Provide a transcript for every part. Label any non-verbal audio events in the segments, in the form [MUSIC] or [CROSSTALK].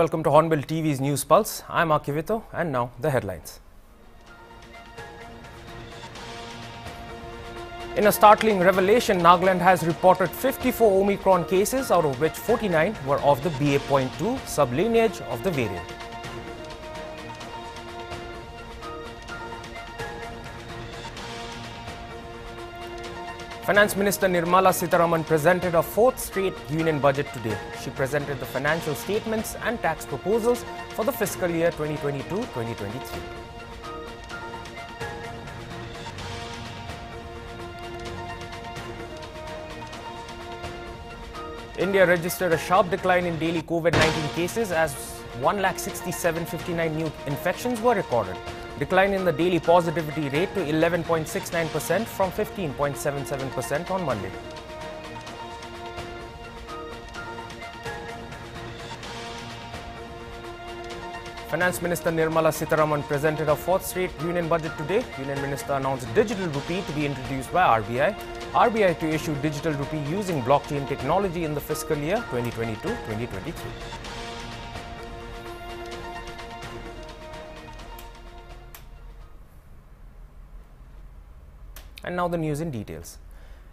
Welcome to Hornbill TV's News Pulse. I'm Akivito and now the headlines. In a startling revelation, Nagaland has reported 54 Omicron cases, out of which 49 were of the BA.2 sublineage of the variant. Finance Minister Nirmala Sitharaman presented a fourth straight union budget today. She presented the financial statements and tax proposals for the fiscal year 2022-2023. India registered a sharp decline in daily COVID-19 cases as 1,67,59 new infections were recorded. Decline in the daily positivity rate to 11.69% from 15.77% on Monday. Finance Minister Nirmala Sitharaman presented a fourth straight union budget today. Union Minister announced digital rupee to be introduced by RBI. RBI to issue digital rupee using blockchain technology in the fiscal year 2022-2023. And now the news in details.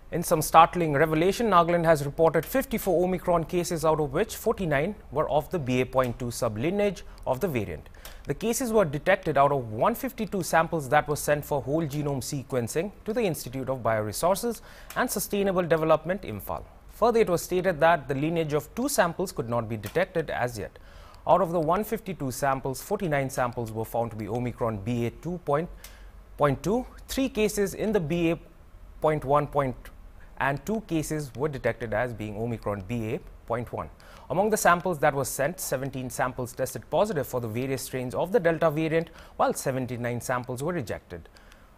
In some startling revelation, Nagaland has reported 54 Omicron cases, out of which 49 were of the BA.2 sublineage of the variant. The cases were detected out of 152 samples that were sent for whole genome sequencing to the Institute of Bioresources and Sustainable Development, Imphal. Further, it was stated that the lineage of two samples could not be detected as yet. Out of the 152 samples, 49 samples were found to be Omicron BA2.2, three cases in the BA.1 point and two cases were detected as being Omicron BA.1. Among the samples that were sent, 17 samples tested positive for the various strains of the Delta variant, while 79 samples were rejected.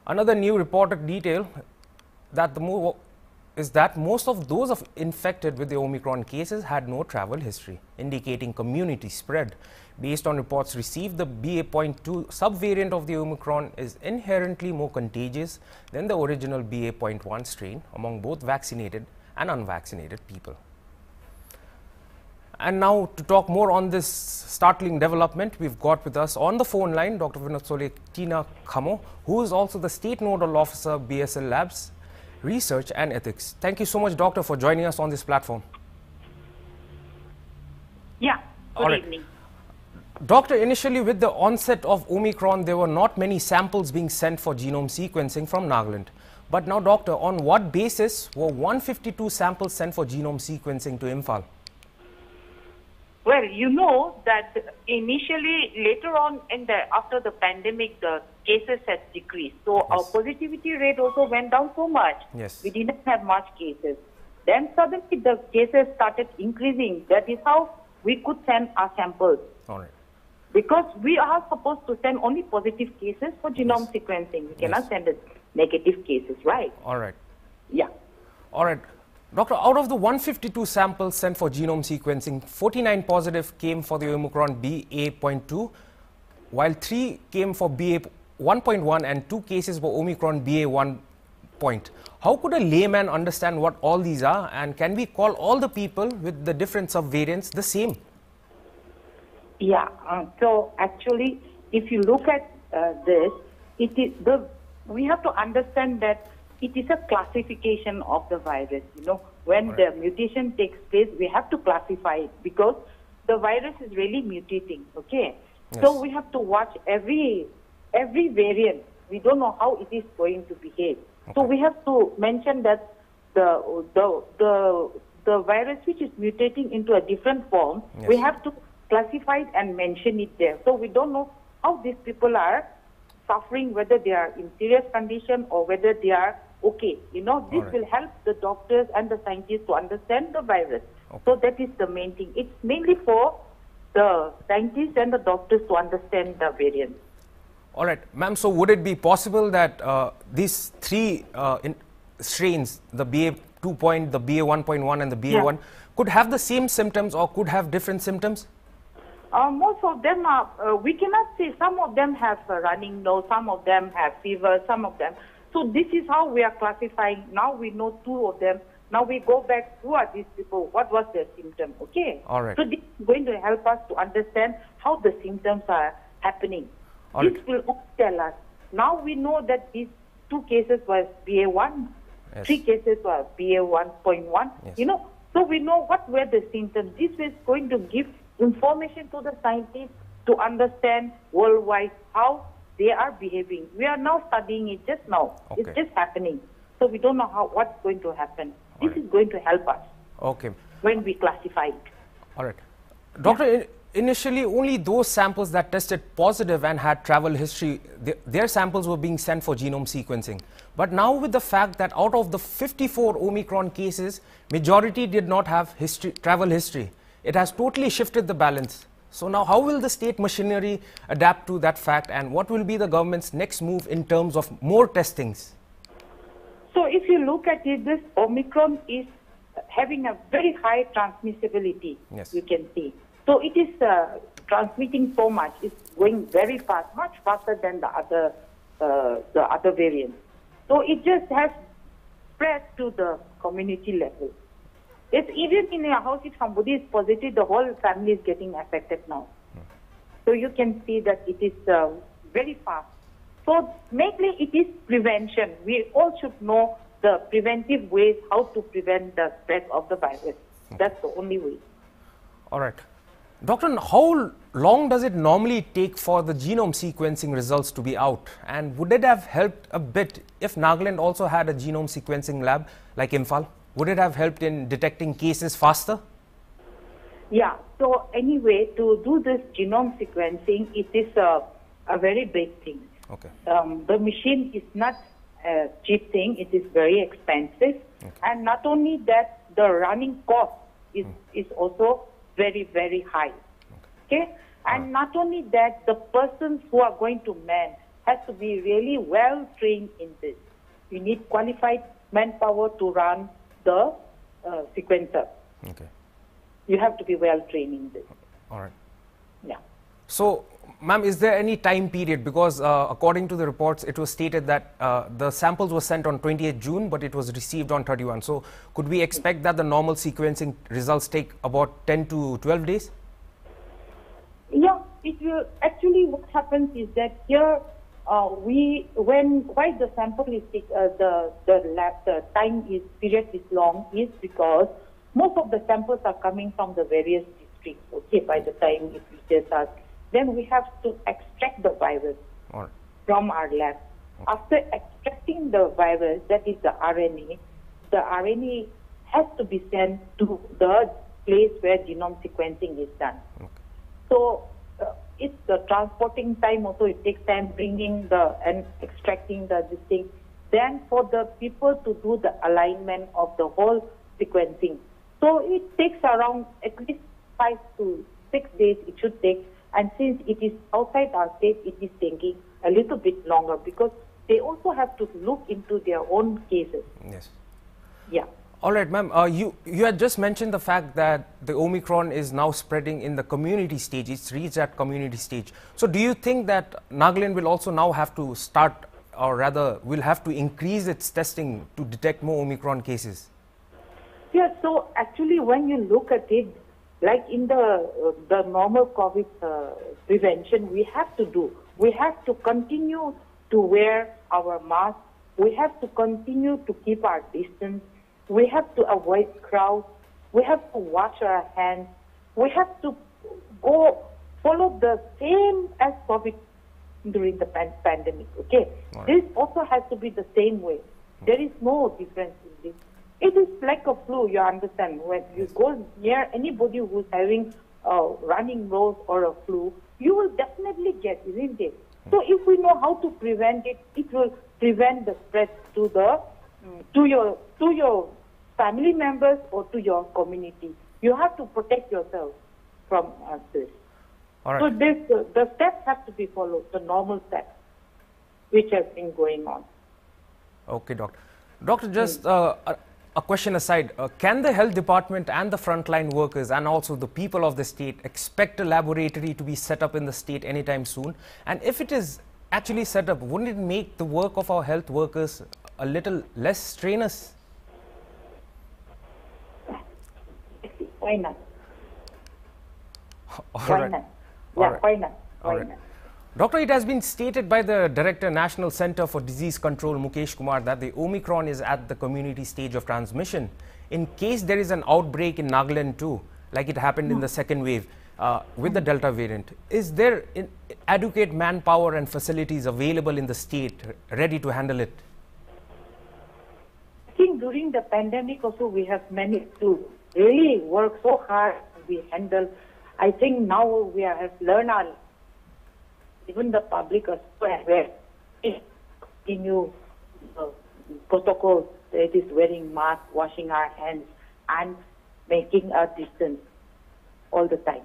Another new reported detail that the move is that most of those of infected with the Omicron cases had no travel history, indicating community spread. Based on reports received, the BA.2 subvariant of the Omicron is inherently more contagious than the original BA.1 strain among both vaccinated and unvaccinated people. And now to talk more on this startling development, we've got with us on the phone line Dr. Vinotsole Tina Khamo, who is also the State Nodal Officer, BSL Labs, Research and Ethics. Thank you so much, Doctor, for joining us on this platform. Yeah, good right. evening. Doctor, initially with the onset of Omicron, there were not many samples being sent for genome sequencing from Nagaland. But now, Doctor, on what basis were 152 samples sent for genome sequencing to Imphal? Well, you know that initially, later on, in the after the pandemic, the cases has decreased. So our positivity rate also went down so much. Yes. We didn't have much cases. Then suddenly the cases started increasing. That is how we could send our samples. All right. Because we are supposed to send only positive cases for genome sequencing. We cannot Yes. send the negative cases, right? All right. Yeah. All right. Doctor, out of the 152 samples sent for genome sequencing, 49 positive came for the Omicron BA.2, while 3 came for BA1.1 and 2 cases were Omicron BA1 point. How could a layman understand what all these are and can we call all the people with the different subvariants the same? Yeah. Uh, so actually, if you look at uh, this, it is the we have to understand that it is a classification of the virus. You know, when the mutation takes place, we have to classify it because the virus is really mutating. Okay. So we have to watch every every variant. We don't know how it is going to behave. So we have to mention that the the the the virus which is mutating into a different form, we have to classify it and mention it there. So we don't know how these people are suffering, whether they are in serious condition or whether they are okay. You know, this Alright. will help the doctors and the scientists to understand the virus. So that is the main thing. It's mainly for the scientists and the doctors to understand the variants. All right, ma'am. So, would it be possible that uh, these three uh, in strains, the BA 2 point, the BA 1.1, and the BA 1, could have the same symptoms or could have different symptoms? Uh, most of them are, uh, we cannot say, some of them have running nose, some of them have fever, some of them. So this is how we are classifying. Now we know two of them Now we go back, who are these people? What was their symptom? Okay. All right. So this is going to help us to understand how the symptoms are happening. All this will also tell us. Now we know that these two cases were BA1, Yes. three cases were BA1.1. Yes. You know, so we know what were the symptoms. This is going to give information to the scientists to understand worldwide how they are behaving. We are now studying it just now. It's just happening. So we don't know how what's going to happen. This is going to help us Okay. when we classify it. All right. Doctor, in, initially only those samples that tested positive and had travel history, th- their samples were being sent for genome sequencing. But now with the fact that out of the 54 Omicron cases, majority did not have history, travel history, it has totally shifted the balance. So now how will the state machinery adapt to that fact and what will be the government's next move in terms of more testings? So if you look at it, this Omicron is having a very high transmissibility. Yes. You can see. So it is uh, transmitting so much. It's going very fast, much faster than the other uh, the other variants. So it just has spread to the community level. It's even in a house if somebody is positive, the whole family is getting affected now. So you can see that it is uh, very fast. So mainly it is prevention. We all should know the preventive ways how to prevent the spread of the virus. That's the only way. All right. Doctor, how long does it normally take for the genome sequencing results to be out? And would it have helped a bit if Nagaland also had a genome sequencing lab like Imphal? Would it have helped in detecting cases faster? Yeah. So anyway, to do this genome sequencing, it is a, a very big thing. Okay. Um, the machine is not a cheap thing. It is very expensive. And not only that, the running cost is, is also very, very high. Okay? And not only that, the persons who are going to man has to be really well trained in this. You need qualified manpower to run the uh, sequencer. Okay. You have to be well trained in this. All right. Yeah. So, ma'am, is there any time period? Because uh, according to the reports, it was stated that uh, the samples were sent on 28th June, but it was received on 31. So, could we expect that the normal sequencing results take about 10 to 12 days? Yeah, it will actually what happens is that here uh, we when why the sample is uh, the the lab the time is period is long is because most of the samples are coming from the various districts. Okay, by the time it reaches us, then we have to extract the virus right. from our lab. After extracting the virus, that is the RNA, the RNA has to be sent to the place where genome sequencing is done. So uh, it's the transporting time also. It takes time bringing the and extracting the this thing. Then for the people to do the alignment of the whole sequencing. So it takes around at least five to six days. It should take. And since it is outside our state, it is taking a little bit longer because they also have to look into their own cases. Yes. Yeah. All right, ma'am. Uh, you you had just mentioned the fact that the Omicron is now spreading in the community stage. It's reached that community stage. So, do you think that Nagaland will also now have to start, or rather, will have to increase its testing to detect more Omicron cases? Yeah, so actually, when you look at it, like in the uh, the normal COVID uh, prevention, we have to do. We have to continue to wear our mask. We have to continue to keep our distance. We have to avoid crowds. We have to wash our hands. We have to go follow the same as COVID during the pan- pandemic. Okay, Right. this also has to be the same way. There is no difference in this. It is like a flu, you understand. When you go near anybody who's having a running nose or a flu, you will definitely get, isn't it? So if we know how to prevent it, it will prevent the spread to the mm, to your to your family members or to your community. You have to protect yourself from uh, this. Right. So this, uh, the steps have to be followed, the normal steps, which have been going on. Okay, doctor. Doctor, just uh, a, question aside, uh, can the health department and the frontline workers and also the people of the state expect a laboratory to be set up in the state anytime soon? And if it is actually set up, wouldn't it make the work of our health workers a little less strenuous? why not? [LAUGHS] All Why right. not? Yeah, right. why not? Why right. not? Doctor, it has been stated by the Director, National Center for Disease Control, Mukesh Kumar, that the Omicron is at the community stage of transmission. In case there is an outbreak in Nagaland too, like it happened in the second wave uh, with the Delta variant, is there adequate manpower and facilities available in the state ready to handle it? I think during the pandemic also we have managed to really work so hard. We handle. I think now we have learned our. Even the public are so aware. Continue uh, protocols. That is wearing mask, washing our hands, and making a distance all the time.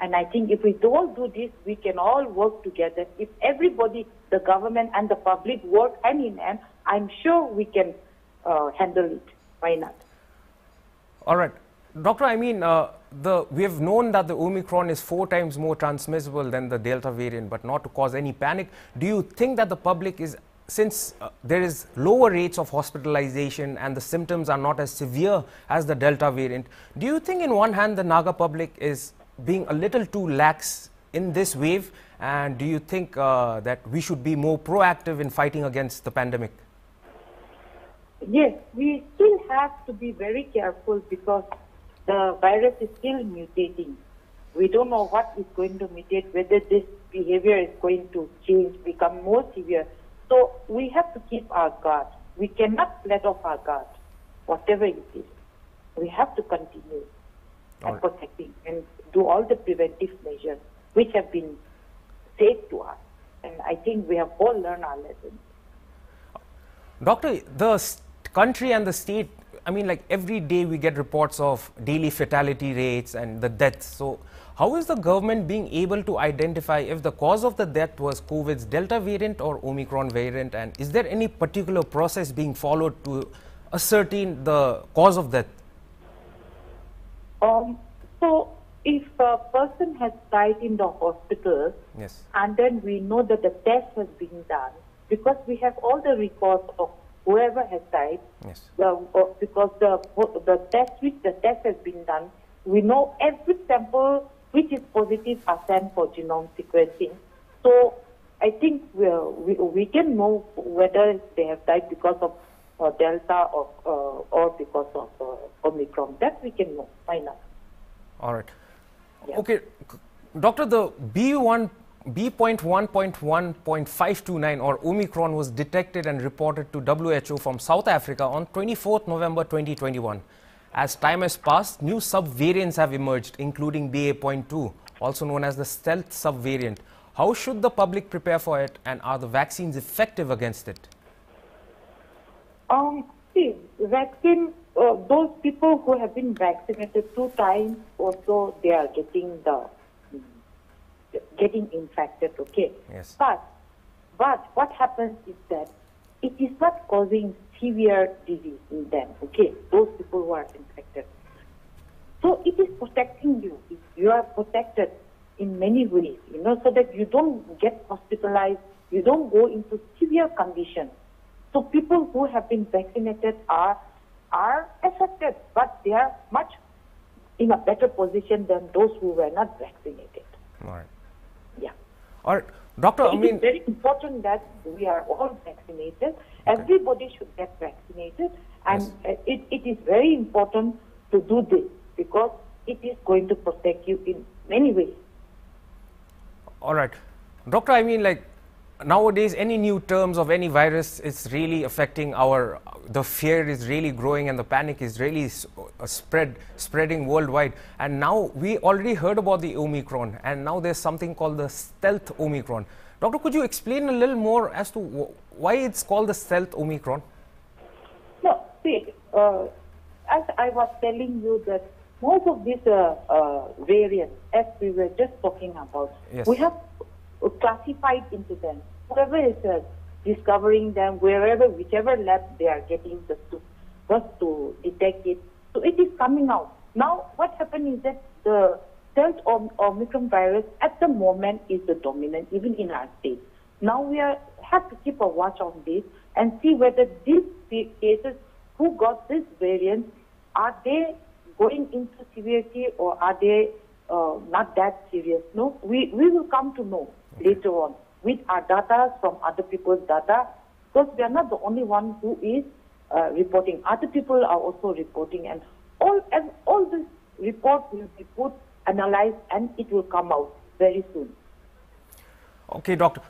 And I think if we don't do this, we can all work together. If everybody, the government and the public work hand in hand, I'm sure we can uh, handle it. Why not? All right. Doctor, I mean, uh, the, we have known that the Omicron is four times more transmissible than the Delta variant, but not to cause any panic. Do you think that the public is, since uh, there is lower rates of hospitalization and the symptoms are not as severe as the Delta variant, do you think in one hand the Naga public is being a little too lax in this wave? And do you think uh, that we should be more proactive in fighting against the pandemic? Yes, we still have to be very careful because the virus is still mutating. We don't know what is going to mutate, whether this behavior is going to change, become more severe. So we have to keep our guard. We cannot let off our guard, whatever it is. We have to continue All and right. protecting and do all the preventive measures which have been said to us. And I think we have all learned our lessons. Doctor, the country and the state, I mean, like every day we get reports of daily fatality rates and the deaths. So, how is the government being able to identify if the cause of the death was COVID's Delta variant or Omicron variant? And is there any particular process being followed to ascertain the cause of death? Um, so if a person has died in the hospital Yes. and then we know that the test has been done, because we have all the records of whoever has died, Yes. uh, because the, the test which the test has been done, we know every sample which is positive are sent for genome sequencing. So I think we, we, we can know whether they have died because of uh, Delta or, uh, or because of uh, Omicron. That we can know. Why not? All right. Yeah. Okay, Doctor, the B1, B.1.1.529 or Omicron was detected and reported to WHO from South Africa on 24th November 2021. As time has passed, new subvariants have emerged, including BA.2, also known as the stealth subvariant. How should the public prepare for it, and are the vaccines effective against it? Um, see, vaccine, uh, those people who have been vaccinated two times also, they are getting the, getting infected, okay? Yes. But, but what happens is that it is not causing severe disease in them, okay? Those people who are infected. So it is protecting you. You are protected in many ways, you know, so that you don't get hospitalized, you don't go into severe conditions. So people who have been vaccinated are are affected, but they are much in a better position than those who were not vaccinated. All right. All right. Doctor, I mean, It is very important that we are all vaccinated. Everybody should get vaccinated, and uh, it, it is very important to do this because it is going to protect you in many ways. All right. Doctor, I mean, like nowadays, any new terms of any virus is really affecting our, the fear is really growing and the panic is really uh, spread, spreading worldwide. And now we already heard about the Omicron and now there's something called the stealth Omicron. Doctor, could you explain a little more as to why it's called the stealth Omicron? No, see, uh, as I was telling you that most of these uh, uh, variants, as we were just talking about, Yes. we have classified into them. Whoever is uh, discovering them, wherever, whichever lab they are getting the to, first to detect it, so it is coming out. Now, what happened is that the Om- Omicron virus at the moment is the dominant, even in our state. Now we are have to keep a watch on this and see whether these cases who got this variant are they going into severity or are they uh, not that serious? No, we, we will come to know later on with our data from other people's data because we are not the only one who is uh, reporting. Other people are also reporting and all, and all this report will be put, analyzed and it will come out very soon. Okay, doctor.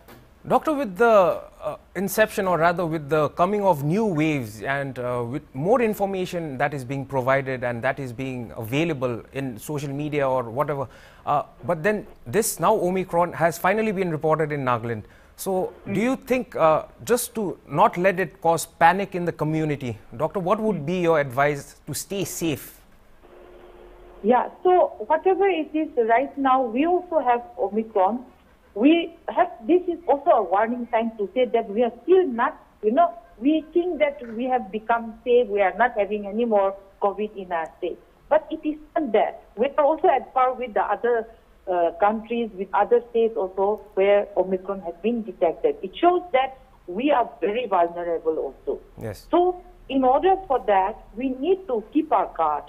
Doctor, with the uh, inception or rather with the coming of new waves and uh, with more information that is being provided and that is being available in social media or whatever, uh, but then this now Omicron has finally been reported in Nagaland. So, mm. do you think uh, just to not let it cause panic in the community, doctor, what would be your advice to stay safe? Yeah, so whatever it is right now, we also have Omicron we have, this is also a warning sign to say that we are still not, you know, we think that we have become safe, we are not having any more COVID in our state. But it is not that. We are also at par with the other uh, countries, with other states also where Omicron has been detected. It shows that we are very vulnerable also. Yes. So in order for that, we need to keep our guard.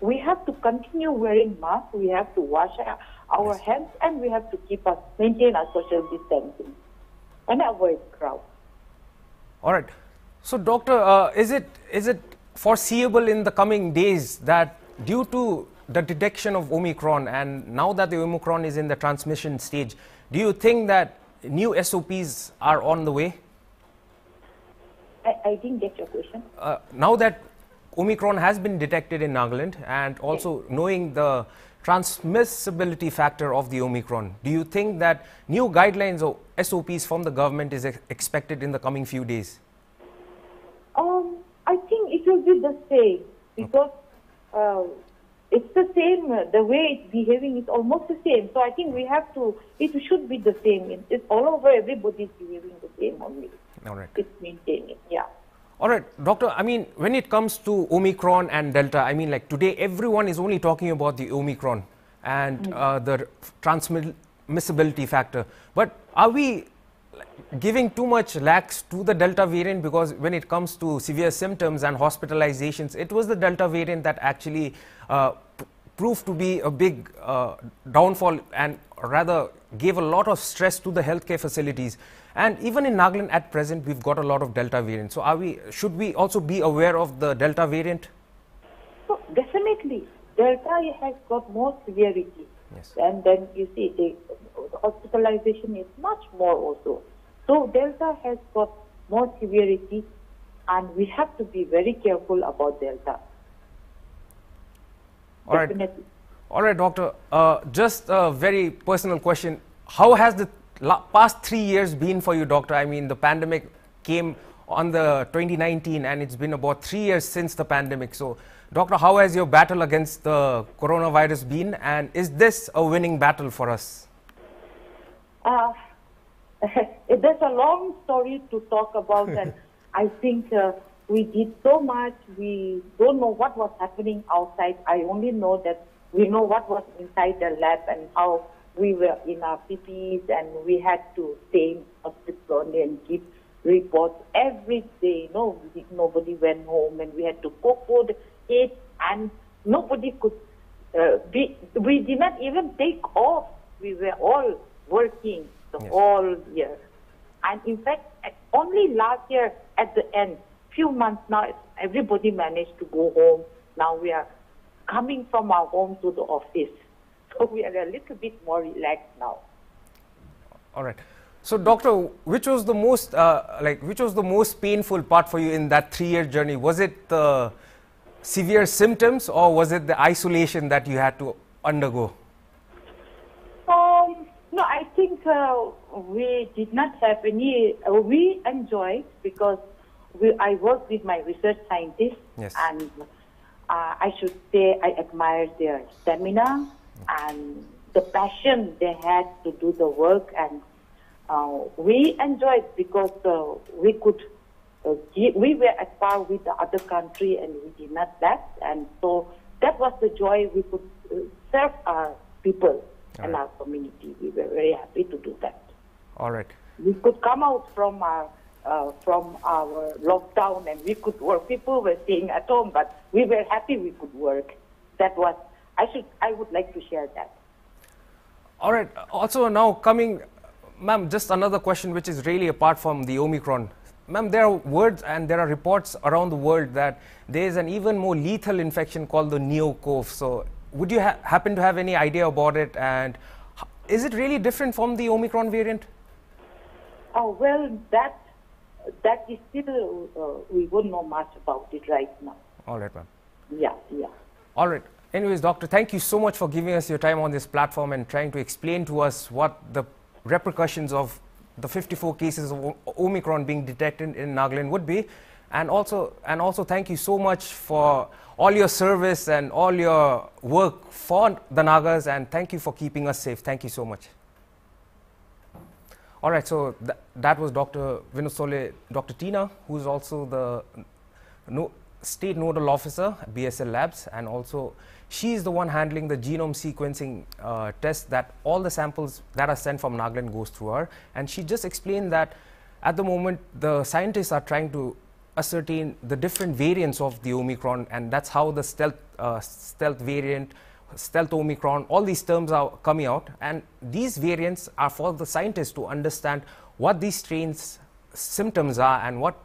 We have to continue wearing masks. We have to wash our our yes. hands and we have to keep us maintain our social distancing and avoid crowd. All right. So, doctor, uh, is it is it foreseeable in the coming days that due to the detection of Omicron and now that the Omicron is in the transmission stage, do you think that new SOPs are on the way? I, I didn't get your question. Uh, now that Omicron has been detected in Nagaland and also yes. knowing the transmissibility factor of the Omicron. Do you think that new guidelines or SOPs from the government is expected in the coming few days? Um, I think it will be the same because uh, it's the same. Uh, the way it's behaving is almost the same. So I think we have to. It should be the same. It's all over. Everybody's behaving the same only. All right. It's maintaining. Yeah. All right, doctor, I mean, when it comes to Omicron and Delta, I mean, like today, everyone is only talking about the Omicron and mm. uh, the transmissibility factor. But are we giving too much lax to the Delta variant? Because when it comes to severe symptoms and hospitalizations, it was the Delta variant that actually uh, proved to be a big uh, downfall and rather gave a lot of stress to the healthcare facilities. And even in Nagaland at present, we've got a lot of Delta variant. So are we, should we also be aware of the Delta variant? Oh, definitely. Delta has got more severity. Yes. And then you see the, hospitalization is much more also. So Delta has got more severity and we have to be very careful about Delta. All right. All right, doctor. Uh, just a very personal question. How has the past three years been for you, doctor? I mean, the pandemic came on the 2019 and it's been about three years since the pandemic. So, doctor, how has your battle against the coronavirus been and is this a winning battle for us? Uh, [LAUGHS] there's a long story to talk about and [LAUGHS] I think uh, we did so much. We don't know what was happening outside. I only know that we know what was inside the lab and how we were in our PPEs and we had to stay in hospital and give reports every day. No, nobody went home and we had to cook food, eat, and nobody could uh, be, we did not even take off. We were all working the yes. whole year. And in fact, only last year at the end, few months now, everybody managed to go home. Now we are coming from our home to the office. [LAUGHS] So we are a little bit more relaxed now. All right. So, doctor, which was the most uh, like which was the most painful part for you in that three-year journey? Was it the severe symptoms, or was it the isolation that you had to undergo? Um, no, I think uh, we did not have any. Uh, we enjoyed because we, I worked with my research scientists, yes. and uh, I should say I admired their stamina and the passion they had to do the work and uh, we enjoyed because uh, we could uh, we were at par with the other country and we did not that and so that was the joy we could uh, serve our people All and right. our community we were very happy to do that All right. We could come out from our uh, from our lockdown and we could work. People were staying at home, but we were happy we could work. that was I should I would like to share that. All right. Also now coming, ma'am, just another question which is really apart from the Omicron. Ma'am, there are words and there are reports around the world that there is an even more lethal infection called the neo-cov. So would you ha happen to have any idea about it and is it really different from the Omicron variant? Oh well, that that is still uh, we won't know much about it right now. All right, ma'am. Yeah, yeah. All right. Anyways, doctor, thank you so much for giving us your time on this platform and trying to explain to us what the repercussions of the 54 cases of Omicron being detected in Nagaland would be. And also, and also thank you so much for all your service and all your work for the Nagas and thank you for keeping us safe. Thank you so much. All right, so th that was Dr. Vinusole, Dr. Tina, who is also the no, state nodal officer at BSL Labs, and also she is the one handling the genome sequencing uh, test that all the samples that are sent from Nagaland goes through her. And she just explained that at the moment the scientists are trying to ascertain the different variants of the Omicron, and that's how the stealth, uh, stealth variant, stealth Omicron, all these terms are coming out. And these variants are for the scientists to understand what these strains symptoms are and what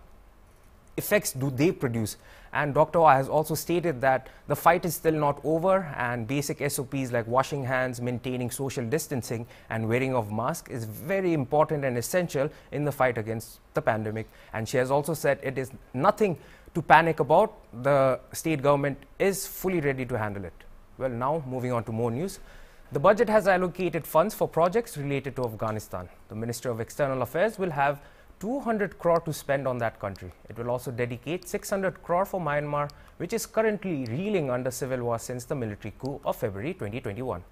effects do they produce. And Dr. has also stated that the fight is still not over and basic SOPs like washing hands, maintaining social distancing and wearing of mask is very important and essential in the fight against the pandemic. And she has also said it is nothing to panic about. The state government is fully ready to handle it. Well, now moving on to more news. The budget has allocated funds for projects related to Afghanistan. The Minister of External Affairs will have 200 crore to spend on that country. It will also dedicate 600 crore for Myanmar, which is currently reeling under civil war since the military coup of February 2021.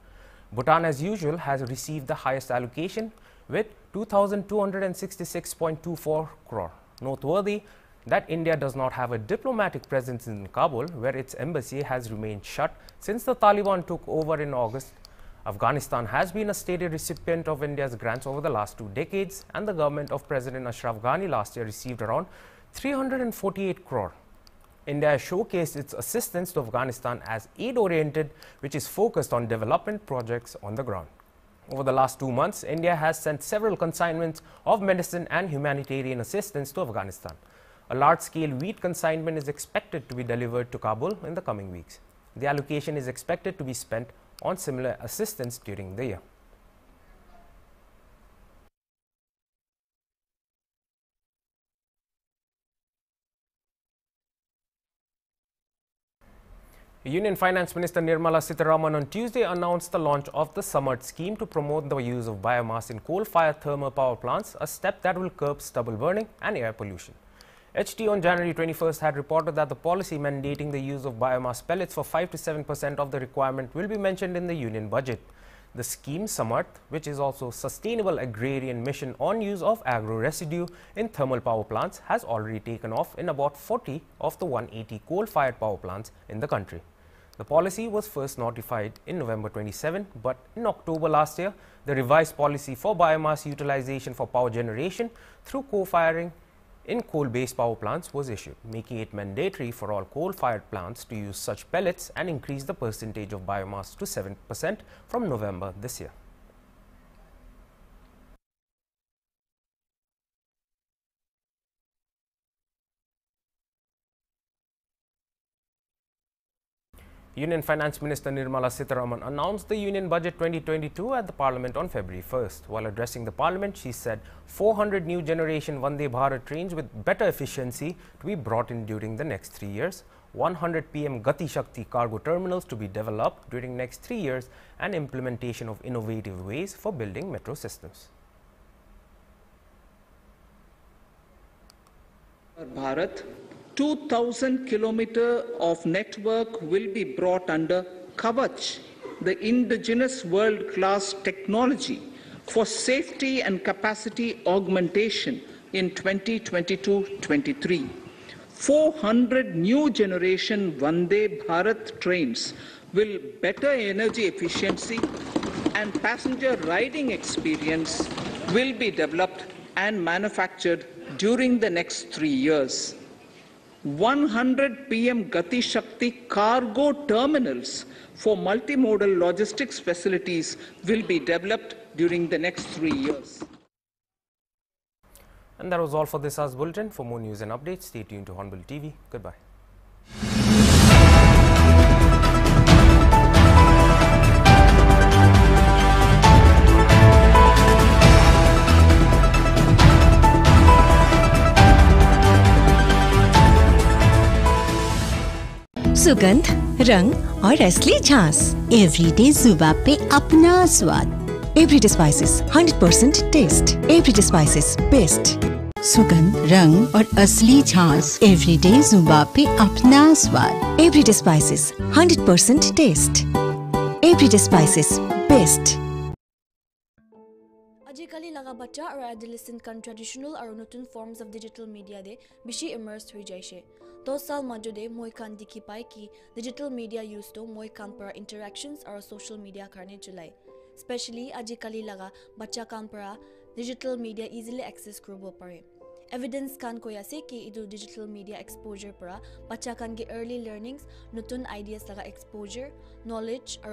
Bhutan, as usual, has received the highest allocation with 2,266.24 crore. Noteworthy that India does not have a diplomatic presence in Kabul, where its embassy has remained shut since the Taliban took over in August Afghanistan has been a steady recipient of India's grants over the last two decades, and the government of President Ashraf Ghani last year received around 348 crore. India showcased its assistance to Afghanistan as aid-oriented, which is focused on development projects on the ground. Over the last two months, India has sent several consignments of medicine and humanitarian assistance to Afghanistan. A large-scale wheat consignment is expected to be delivered to Kabul in the coming weeks. The allocation is expected to be spent on similar assistance during the year. Union Finance Minister Nirmala Sitharaman on Tuesday announced the launch of the Samarth scheme to promote the use of biomass in coal-fired thermal power plants, a step that will curb stubble burning and air pollution. HT on January 21st had reported that the policy mandating the use of biomass pellets for 5 to 7 percent of the requirement will be mentioned in the union budget. The scheme Samarth, which is also Sustainable Agrarian Mission on use of agro residue in thermal power plants, has already taken off in about 40 of the 180 coal-fired power plants in the country. The policy was first notified in November 27, but in October last year, the revised policy for biomass utilization for power generation through co-firing in coal-based power plants was issued, making it mandatory for all coal-fired plants to use such pellets and increase the percentage of biomass to 7 percent from November this year. Union Finance Minister Nirmala Sitharaman announced the Union Budget 2022 at the Parliament on February 1st. While addressing the Parliament, she said 400 new generation Vande Bharat trains with better efficiency to be brought in during the next three years, 100 PM Gati Shakti cargo terminals to be developed during next three years, and implementation of innovative ways for building metro systems. Bharat 2000 kilometer of network will be brought under Kavach, the indigenous world-class technology for safety and capacity augmentation in 2022-23. 400 new generation Vande Bharat trains will better energy efficiency and passenger riding experience will be developed and manufactured during the next three years. 100 PM Gati Shakti cargo terminals for multimodal logistics facilities will be developed during the next three years. And that was all for this hour's bulletin. For more news and updates, stay tuned to Hornbill TV. Goodbye. सुगंध रंग और असली झांस everyday जुबा पे अपना स्वाद everyday spices 100% taste everyday spices best सुगंध रंग और असली झांस एवरीडे जुबा पे अपना स्वाद everyday spices 100% taste everyday spices best আজিকালি লগা বাচ্চা আৰু এডলেচেণ্ট কাৰণ ট্ৰেডিশ্যনেল আৰু নতুন ফৰ্মছ অফ ডিজিটেল মিডিয়া দে বেছি ইমাৰ্চ হৈ যাইছে Tosal majode moi kan dikhi pai ki digital media use to moi kan para interactions aro social media karne chulai. Specially aji kali laga bacha kan para digital media easily access kribo pare. Evidence kan koi ase ki idu digital media exposure para bacha kan ge early learnings, nutun ideas laga exposure, knowledge aro